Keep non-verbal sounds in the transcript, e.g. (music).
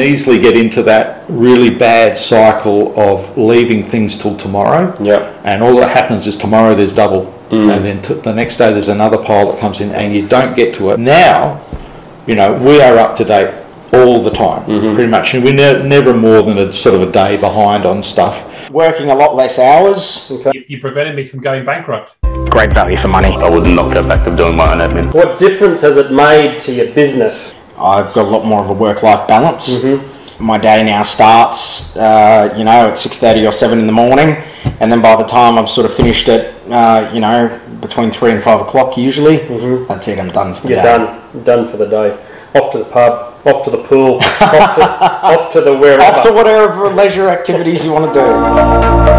easily get into that really bad cycle of leaving things till tomorrow. Yeah. And all that happens is tomorrow there's double, mm. and then t- the next day there's another pile that comes in, and you don't get to it. Now, you know, we are up to date all the time, mm-hmm. pretty much, and we're ne- never more than a sort of a day behind on stuff. Working a lot less hours. You, you prevented me from going bankrupt. Great value for money. I would not go back to doing my own admin. What difference has it made to your business? I've got a lot more of a work-life balance. My day now starts, uh, you know, at six thirty or seven in the morning, and then by the time I'm sort of finished at, uh, you know, between three and five o'clock usually, that's it. I'm done for the You're day. done. Done for the day. Off to the pub. Off to the pool. off, to, (laughs) off to the wherever. Off to whatever leisure activities you want to do.